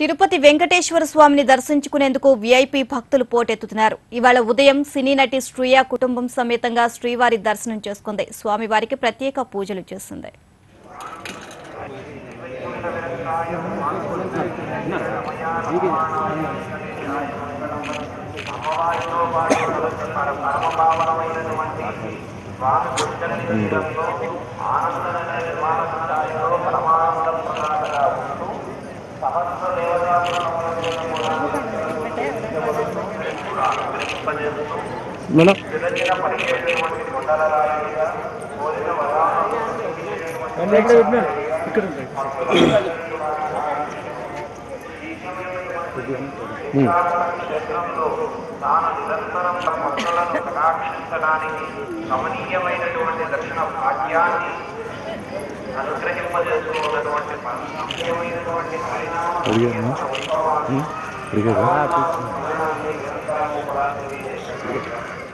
తిరుపతి వెంకటేశ్వర స్వామిని దర్శించుకునేందుకు వీఐపీ భక్తులు పోటెత్తుతున్నారు. ఇవాళ ఉదయం సినీ నటి శ్రీయా కుటుంబం సమేతంగా శ్రీవారి దర్శనం చేసుకుంది. స్వామివారికి ప్రత్యేక పూజలు చేసింది. మేడం కటాక్షించడానికి గమనీయమైనటువంటి దర్శన భాగ్యాన్ని అనుగ్రహింపజేస్తున్నటువంటి ముఖ్యమైనటువంటి पढ़ाते हुए